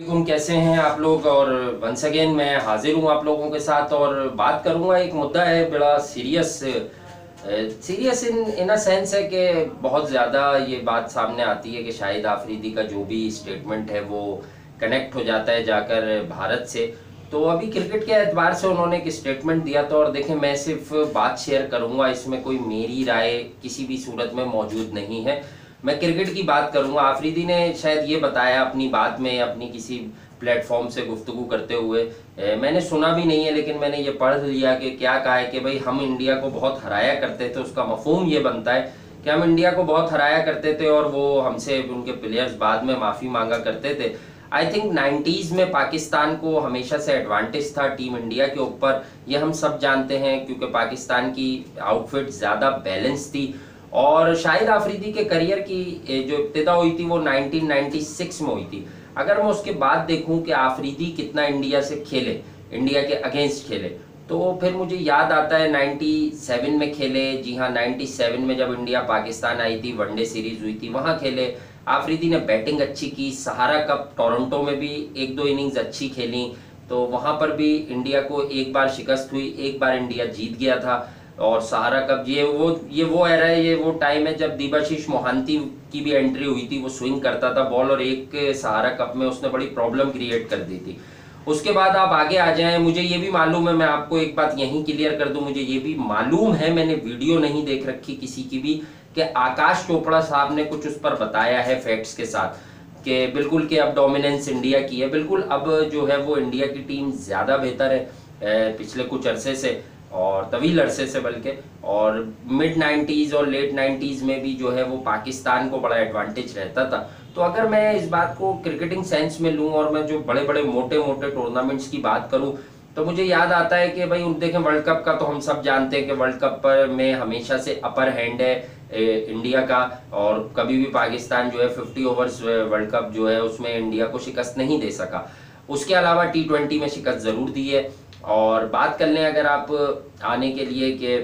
वालेकुम कैसे हैं आप लोग? और वंस अगेन मैं हाजिर हूँ आप लोगों के साथ और बात करूँगा। एक मुद्दा है बड़ा serious serious in in a sense है कि बहुत ज़्यादा ये बात सामने आती है कि शाहिद आफरीदी का जो भी स्टेटमेंट है वो कनेक्ट हो जाता है जाकर भारत से। तो अभी क्रिकेट के एतबार से उन्होंने एक स्टेटमेंट दिया था और देखें मैं सिर्फ़ बात शेयर करूँगा। इसमें कोई मेरी राय किसी भी सूरत में मौजूद नहीं है। मैं क्रिकेट की बात करूँगा। आफरीदी ने शायद ये बताया अपनी बात में अपनी किसी प्लेटफॉर्म से गुफ्तगु करते हुए। ए, मैंने सुना भी नहीं है लेकिन मैंने ये पढ़ लिया कि क्या कहा है कि भाई हम इंडिया को बहुत हराया करते थे उसका मफहूम ये बनता है कि हम इंडिया को बहुत हराया करते थे और वो हमसे उनके प्लेयर्स बाद में माफ़ी मांगा करते थे। आई थिंक नाइन्टीज़ में पाकिस्तान को हमेशा से एडवांटेज था टीम इंडिया के ऊपर। ये हम सब जानते हैं क्योंकि पाकिस्तान की आउटफिट ज़्यादा बैलेंस थी। और शाहिद आफरीदी के करियर की जो इब्तदा हुई थी वो 1996 में हुई थी। अगर मैं उसके बाद देखूँ कि आफरीदी कितना इंडिया से खेले, इंडिया के अगेंस्ट खेले तो फिर मुझे याद आता है 97 में खेले। जी हाँ 97 में जब इंडिया पाकिस्तान आई थी, वनडे सीरीज़ हुई थी, वहाँ खेले। आफरीदी ने बैटिंग अच्छी की, सहारा कप टोरंटो में भी एक दो इनिंग्स अच्छी खेली तो वहाँ पर भी इंडिया को एक बार शिकस्त हुई, एक बार इंडिया जीत गया था। और सहारा कप ये वो ये वो एरा है, ये वो टाइम है जब दीबाशीष मोहांती की भी एंट्री हुई थी, वो स्विंग करता था बॉल और एक सहारा कप में उसने बड़ी प्रॉब्लम क्रिएट कर दी थी। उसके बाद आप आगे आ जाएँ, मुझे ये भी मालूम है, मैं आपको एक बात यहीं क्लियर कर दूँ, मुझे ये भी मालूम है, मैंने वीडियो नहीं देख रखी किसी की भी, कि आकाश चोपड़ा साहब ने कुछ उस पर बताया है फैक्ट्स के साथ, कि बिल्कुल कि अब डोमिनेंस इंडिया की है। बिल्कुल, अब जो है वो इंडिया की टीम ज़्यादा बेहतर है पिछले कुछ अरसे से। और तवील अरसे से बल्कि, और मिड नाइन्टीज़ और लेट नाइन्टीज़ में भी जो है वो पाकिस्तान को बड़ा एडवांटेज रहता था। तो अगर मैं इस बात को क्रिकेटिंग सेंस में लूँ और मैं जो बड़े बड़े मोटे मोटे टूर्नामेंट्स की बात करूँ तो मुझे याद आता है कि भाई देखें वर्ल्ड कप का तो हम सब जानते हैं कि वर्ल्ड कप पर में हमेशा से अपर हैंड है इंडिया का, और कभी भी पाकिस्तान जो है 50 ओवर्स वर्ल्ड कप जो है उसमें इंडिया को शिकस्त नहीं दे सका। उसके अलावा टी ट्वेंटी में शिकस्त ज़रूर दी है। और बात कर लें अगर आप आने के लिए कि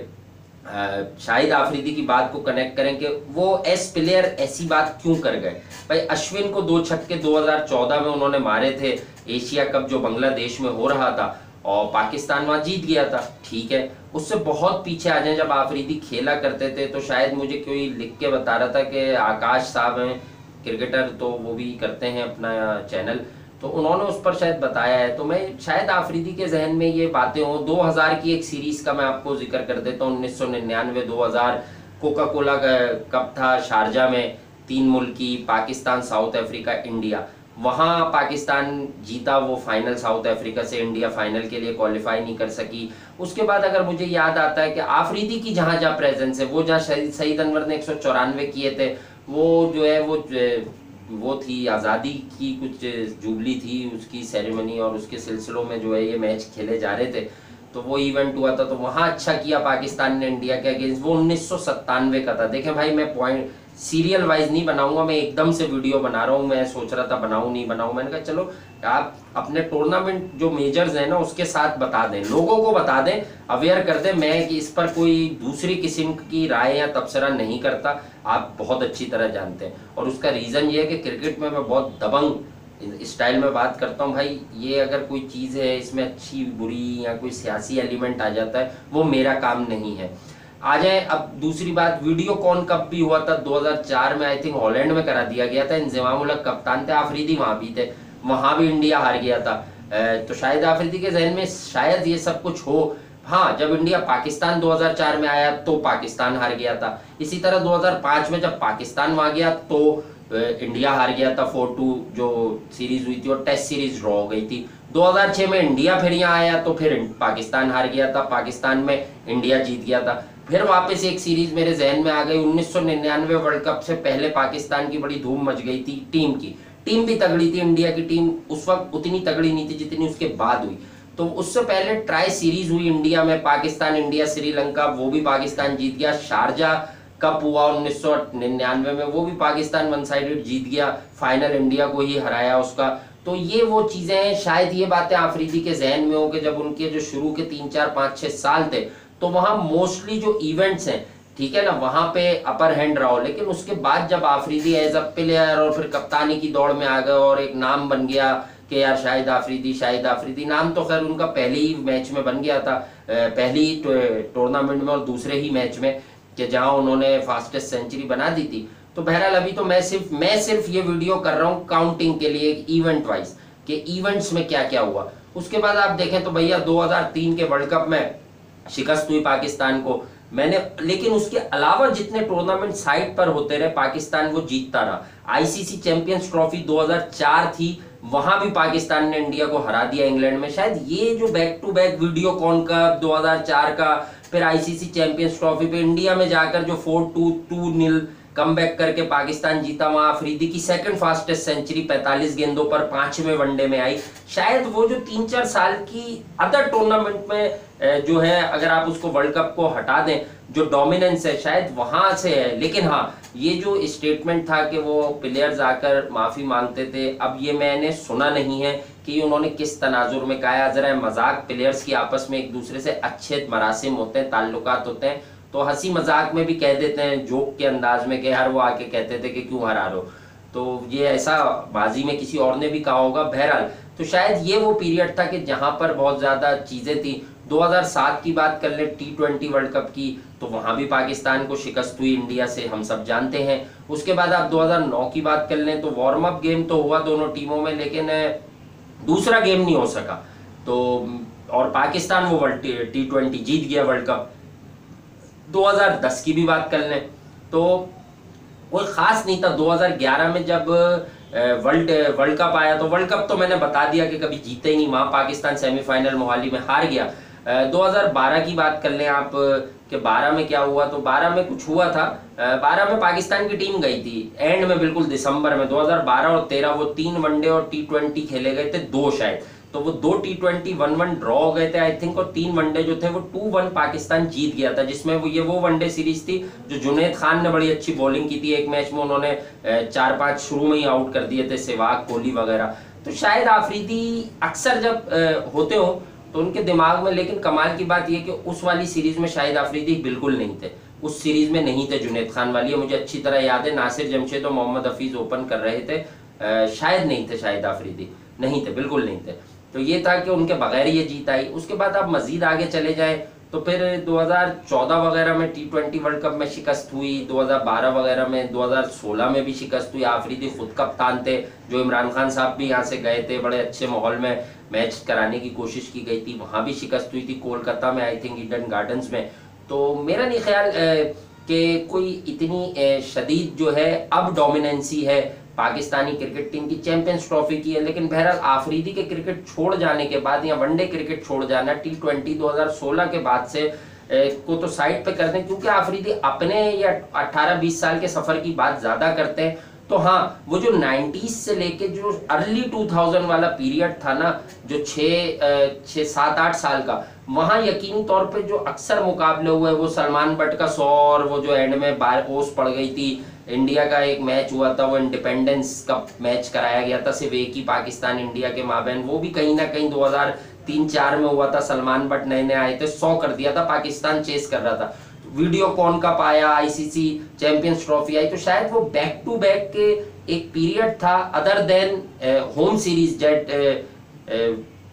शाहिद आफरीदी की बात को कनेक्ट करें कि वो एस प्लेयर ऐसी बात क्यों कर गए? भाई, अश्विन को दो छक्के 2014 में उन्होंने मारे थे। एशिया कप जो बांग्लादेश में हो रहा था और पाकिस्तान वहाँ जीत गया था। ठीक है, उससे बहुत पीछे आ जाए जब आफरीदी खेला करते थे। तो शायद मुझे कोई लिख के बता रहा था कि आकाश साहब हैं क्रिकेटर तो वो भी करते हैं अपना चैनल तो उन्होंने उस पर शायद बताया है। तो मैं शायद आफरीदी के जहन में ये बातें हो 2000 की एक सीरीज़ का मैं आपको ज़िक्र कर देता हूँ। उन्नीस सौ निन्यानवे, दो हज़ार कोका कोला का कप था शारजा में, तीन मुल्की पाकिस्तान, साउथ अफ्रीका, इंडिया। वहाँ पाकिस्तान जीता वो फाइनल, साउथ अफ्रीका से इंडिया फाइनल के लिए क्वालिफाई नहीं कर सकी। उसके बाद अगर मुझे याद आता है कि आफरीदी की जहाँ जहाँ प्रेजेंस है, वो जहाँ शहीद अनवर ने एक सौ चौरानवे किए थे, वो जो है, वो वो थी, आज़ादी की कुछ जुबली थी उसकी सेरेमनी और उसके सिलसिलों में जो है ये मैच खेले जा रहे थे। तो वो इवेंट हुआ था तो वहाँ अच्छा किया पाकिस्तान ने इंडिया के अगेंस्ट वो उन्नीस सौ सत्तानवे का था। देखें भाई, मैं पॉइंट सीरियल वाइज नहीं बनाऊँगा, मैं एकदम से वीडियो बना रहा हूँ, मैं सोच रहा था बनाऊँ, नहीं बनाऊँ। मैंने कहा, चलो आप अपने टूर्नामेंट जो मेजर्स हैं ना, उसके साथ बता दें, लोगों को बता दें अवेयर कर दें, मैं कि इस पर कोई दूसरी किस्म की राय या तबसरा नहीं करता, आप बहुत अच्छी तरह जानते हैं। और उसका रीज़न ये है कि क्रिकेट में मैं बहुत दबंग स्टाइल में बात करता हूँ, भाई, ये अगर कोई चीज़ है, इसमें अच्छी, बुरी या कोई सियासी एलिमेंट आ जाता है, वो मेरा काम नहीं है। आ जाए। अब दूसरी बात, वीडियो कॉन कप भी हुआ था? 2004 में आई थिंक हॉलैंड में करा दिया गया था। इंजमाम कप्तान थे, आफरीदी वहाँ भी थे। वहाँ भी इंडिया हार गया था। तो शायद आफरीदी के जहन में शायद ये सब कुछ हो। हाँ जब इंडिया पाकिस्तान 2004 में आया तो पाकिस्तान हार गया था। इसी तरह 2005 में जब पाकिस्तान वहाँ गया तो इंडिया हार गया था। फोर टू जो सीरीज़ हुई थी और टेस्ट सीरीज़ ड्रॉ हो गई थी। 2006 में इंडिया फिर यहाँ आया तो फिर पाकिस्तान हार गया था। पाकिस्तान में इंडिया जीत गया था। फिर वापस एक सीरीज़ मेरे जहन में आ गई। 1999 वर्ल्ड कप से पहले पाकिस्तान की बड़ी धूम मच गई थी टीम की। टीम भी तगड़ी थी, इंडिया की टीम उस वक्त उतनी तगड़ी नहीं थी जितनी उसके बाद हुई। तो उससे पहले ट्राई सीरीज़ हुई इंडिया में, पाकिस्तान, इंडिया, श्रीलंका, वो भी पाकिस्तान जीत गया। शारजा कप हुआ उन्नीस सौ निन्यानवे में, वो भी पाकिस्तान वन साइडेड जीत गया। फाइनल इंडिया को ही हराया उसका। तो ये वो चीज़ें हैं, शायद ये बातें आफरीदी के जहन में हो कि जब उनके जो शुरू के तीन, चार, पाँच, छह साल थे तो वहाँ मोस्टली जो इवेंट्स हैं, ठीक है ना, वहाँ पे अपर हैंड रहा। हो लेकिन उसके बाद जब आफरीदी एज अ प्लेयर और फिर कप्तानी की दौड़ में आ गए और एक नाम बन गया कि यार शाहिद आफरीदी शाहिद आफरीदी, नाम तो खैर उनका पहले ही मैच में बन गया था पहले ही टूर्नामेंट में और दूसरे ही मैच में, कि जहाँ उन्होंने फास्टेस्ट सेंचुरी बना दी थी। तो बहरहाल अभी तो मैं सिर्फ़ मैं सिर्फ़ ये वीडियो कर रहा हूँ काउंटिंग के लिए इवेंट वाइज कि इवेंट्स में क्या क्या हुआ। उसके बाद आप देखें तो भैया 2003 के वर्ल्ड कप में शिकस्त हुई पाकिस्तान को। मैंने लेकिन उसके अलावा जितने टूर्नामेंट साइट पर होते रहे, पाकिस्तान वो जीतता रहा। आईसीसी चैंपियंस ट्रॉफी 2004 थी, वहाँ भी पाकिस्तान ने इंडिया को हरा दिया इंग्लैंड में। शायद ये जो back to back Videocon cup 2004 का, फिर आईसीसी चैंपियंस ट्रॉफी पे इंडिया में जाकर जो फोर टू टू नील कम करके पाकिस्तान जीता वहाँ अफरीदी की सेकंड फास्टेस्ट सेंचुरी 45 गेंदों पर पाँचवें वनडे में आई। शायद वो जो तीन चार साल की अदर टूर्नामेंट में जो है, अगर आप उसको वर्ल्ड कप को हटा दें, जो डोमिनेंस है, शायद वहाँ से है। लेकिन हाँ ये जो स्टेटमेंट था कि वो प्लेयर्स आकर माफ़ी मांगते थे, अब ये मैंने सुना नहीं है कि उन्होंने किस तनाजुर में कहा जरा मज़ाक प्लेयर्स की आपस में एक दूसरे से अच्छे मरासिम होते हैं ताल्लुकात होते हैं। तो हँसी मज़ाक में भी कह देते हैं, जोक के अंदाज में कि यार वो आके कहते थे कि क्यों हरा रहे हो? तो ये ऐसा बाजी में किसी और ने भी कहा होगा, बहरहाल। तो शायद ये वो पीरियड था कि जहाँ पर बहुत ज़्यादा चीज़ें थी। 2007 की बात कर ले, टी ट्वेंटी वर्ल्ड कप की तो वहाँ भी पाकिस्तान को शिकस्त हुई, इंडिया से हम सब जानते हैं। उसके बाद आप 2009 की बात कर लें तो वार्म अप गेम तो हुआ दोनों टीमों में, लेकिन दूसरा गेम नहीं हो सका। तो और पाकिस्तान वो वर्ल्ड टी ट्वेंटी जीत गया वर्ल्ड कप। 2010 की भी बात कर लें तो कोई खास नहीं था 2011 में जब वर्ल्ड वर्ल्ड कप आया तो वर्ल्ड कप तो मैंने बता दिया कि कभी जीते ही नहीं, वहाँ पाकिस्तान सेमीफाइनल मोहाली में हार गया। 2012 की बात कर लें आप, कि 12 में क्या हुआ तो 12 में कुछ हुआ था। 12 में पाकिस्तान की टीम गई थी, एंड में बिल्कुल दिसंबर में 2012 और 13 वो तीन वनडे और टी ट्वेंटी खेले गए थे, दो शायद। तो वो दो T twenty one one draw हो गए थे आई थिंक और तीन वनडे जो थे, वो टू वन पाकिस्तान जीत गया था, जिसमें वो ये वो वनडे सीरीज़ थी, जो जुनेद खान ने बड़ी अच्छी बॉलिंग की थी, एक मैच में उन्होंने चार पाँच शुरू में ही आउट कर दिए थे, सेवाग, कोहली वगैरह। तो शायद आफरीदी अक्सर जब होते हो तो उनके दिमाग में, लेकिन कमाल की बात यह कि उस वाली सीरीज़ में शायद आफरीदी बिल्कुल नहीं थे। उस सीरीज़ में नहीं थे जुनेद खान वाली मुझे अच्छी तरह याद है, नासिर जमशेद और मोहम्मद हफीज ओपन कर रहे थे शायद नहीं थे, शायद आफरीदी नहीं थे, बिल्कुल नहीं थे। तो ये था कि उनके बगैर ये जीत आई। उसके बाद आप मजीद आगे चले जाए तो फिर 2014 वगैरह में टी ट्वेंटी वर्ल्ड कप में शिकस्त हुई 2012 वगैरह में 2016 में भी शिकस्त हुई। आफरीदी खुद कप्तान थे, जो इमरान खान साहब भी यहाँ से गए थे, बड़े अच्छे माहौल में मैच कराने की कोशिश की गई थी। वहाँ भी शिकस्त हुई थी कोलकाता में आई थिंक ईडन गार्डन्स में। तो मेरा नहीं ख्याल कि कोई इतनी शदीद जो है, अब डोमिनेंसी है पाकिस्तानी क्रिकेट टीम की चैंपियंस ट्रॉफी की है, लेकिन बहरहाल आफरीदी के क्रिकेट छोड़ जाने के बाद या वनडे क्रिकेट छोड़ जाना टी ट्वेंटी के बाद से को तो साइड पे कर दें, क्योंकि आफरीदी अपने या 18-20 साल के सफ़र की बात ज़्यादा करते हैं। तो हाँ वो जो 90s से लेके जो अर्ली 2000 वाला पीरियड था ना, जो छः छः सात, आठ साल का वहाँ यकीनी तौर पे जो अक्सर मुकाबले हुए वो सलमान बट का सौ और वो जो एंड में बार ओस पड़ गई थी। इंडिया का एक मैच हुआ था, वो इंडिपेंडेंस का मैच कराया गया था, सिर्फ़ एक ही पाकिस्तान इंडिया के माबेन। वो भी कहीं ना कहीं 2003 चार में हुआ था, सलमान बट नए नए आए थे, सौ कर दिया था, पाकिस्तान चेस कर रहा था। वीडियो कौन का पाया आईसीसी चैंपियंस ट्रॉफी आई तो शायद वो बैक टू बैक के एक पीरियड था other than home series jet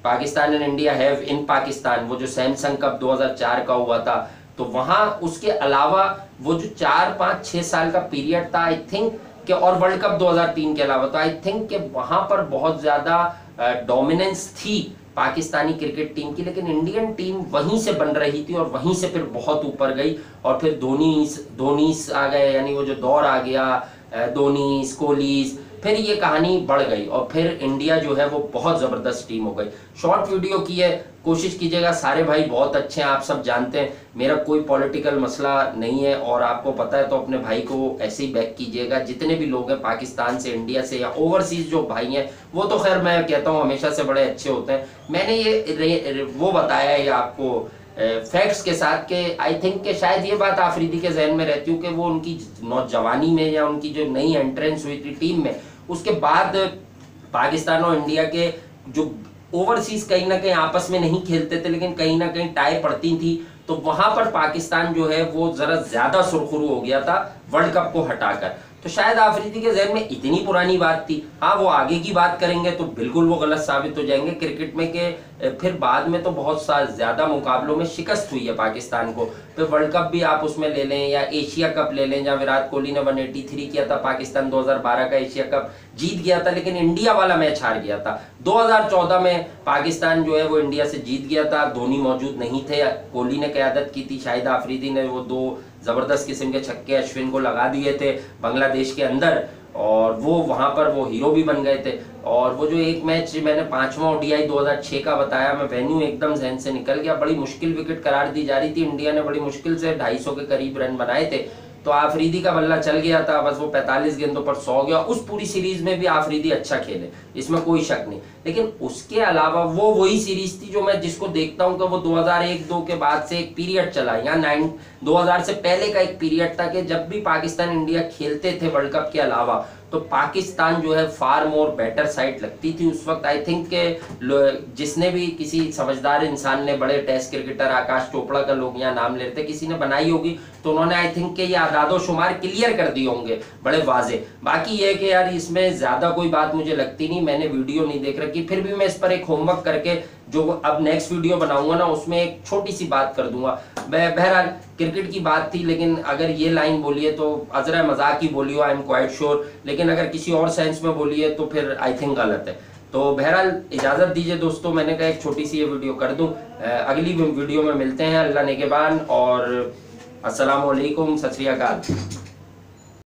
Pakistan and India have in Pakistan, वो जो सैमसंग कप 2004 का हुआ था तो वहाँ उसके अलावा वो जो चार, पाँच, छह साल का पीरियड था आई थिंक कि और वर्ल्ड कप 2003 के अलावा तो आई थिंक कि वहाँ पर बहुत ज़्यादा डोमिनेंस थी पाकिस्तानी क्रिकेट टीम की, लेकिन इंडियन टीम वहीं से बन रही थी और वहीं से फिर बहुत ऊपर गई और फिर धोनी धोनी आ गए, यानी वो जो दौर आ गया धोनी कोहलीज फिर ये कहानी बढ़ गई और फिर इंडिया जो है वो बहुत ज़बरदस्त टीम हो गई। शॉर्ट वीडियो की है, कोशिश कीजिएगा, सारे भाई बहुत अच्छे हैं, आप सब जानते हैं, मेरा कोई पॉलिटिकल मसला नहीं है और आपको पता है तो अपने भाई को ऐसे ही बैक कीजिएगा, जितने भी लोग हैं, पाकिस्तान से, इंडिया से या ओवरसीज जो भाई हैं, वो तो खैर मैं कहता हूँ हमेशा से बड़े अच्छे होते हैं। मैंने ये वो बताया है आपको फैक्ट्स के साथ के आई थिंक के शायद ये बात आफरीदी के जहन में रहती हूँ कि वो उनकी नौजवानी में या उनकी जो नई एंट्रेंस हुई थी टीम में उसके बाद पाकिस्तान और इंडिया के जो ओवरसीज कहीं ना कहीं आपस में नहीं खेलते थे, लेकिन कहीं ना कहीं टाई पड़ती थी तो वहाँ पर पाकिस्तान जो है, वो जरा ज़्यादा सुरखुरु हो गया था, वर्ल्ड कप को हटाकर। तो शायद आफरीदी के जहन में इतनी पुरानी बात थी। हाँ वो आगे की बात करेंगे तो बिल्कुल वो गलत साबित हो जाएँगे। क्रिकेट में के फिर बाद में तो बहुत सा ज़्यादा मुकाबलों में शिकस्त हुई है पाकिस्तान को। फिर वर्ल्ड कप भी आप उसमें ले लें या एशिया कप ले लें, जहाँ विराट कोहली ने 183 किया था, पाकिस्तान 2012 का एशिया कप जीत गया था, लेकिन इंडिया वाला मैच हार गया था। 2014 में पाकिस्तान जो है वो इंडिया से जीत गया था, धोनी मौजूद नहीं थे कोहली ने क्यादत की थी, शाहिद आफरीदी ने वो दो ज़बरदस्त किस्म के छक्के अश्विन को लगा दिए थे बांग्लादेश के अंदर, और वो वहाँ पर वो हीरो भी बन गए थे। और वो जो एक मैच मैंने पांचवा ओडीआई 2006 का बताया, मैं वेन्यू एकदम जहन से निकल गया। बड़ी मुश्किल विकेट करार दी जा रही थी। इंडिया ने बड़ी मुश्किल से 250 के करीब रन बनाए थे। तो आफरीदी का बल्ला चल गया था, बस वो 45 गेंदों पर सौ गया। उस पूरी सीरीज़ में भी आफरीदी अच्छा खेले, इसमें कोई शक नहीं। लेकिन उसके अलावा वो वही सीरीज़ थी जो मैं जिसको देखता हूँ कि वो 2001-2 के बाद से एक पीरियड चला, या नाइन 2000 से पहले का एक पीरियड था कि जब भी पाकिस्तान इंडिया खेलते थे वर्ल्ड कप के अलावा तो पाकिस्तान जो है फार मोर बेटर साइड लगती थी उस वक्त। आई थिंक के जिसने भी किसी समझदार इंसान ने बड़े टेस्ट क्रिकेटर आकाश चोपड़ा का लोग यहाँ नाम ले रहे थे, किसी ने बनाई होगी तो उन्होंने आई थिंक के ये आदादो शुमार क्लियर कर दिए होंगे, बड़े वाजे। बाकी ये कि यार इसमें ज़्यादा कोई बात मुझे लगती नहीं, मैंने वीडियो नहीं देख रखी, फिर भी मैं इस पर एक होमवर्क करके जो अब नेक्स्ट वीडियो बनाऊँगा ना, उसमें एक छोटी सी बात कर दूँगा। बहरहाल क्रिकेट की बात थी, लेकिन अगर ये लाइन बोलिए तो अजरा मज़ाक ही बोलियो आई एम क्वाइट श्योर लेकिन अगर किसी और सेंस में बोलिए तो फिर आई थिंक गलत है। तो बहरहाल, इजाज़त दीजिए दोस्तों, मैंने कहा एक छोटी सी ये वीडियो कर दूँ। अगली वीडियो में मिलते हैं, अल्लाह नेगेबान और अस्सलाम वालेकुम सत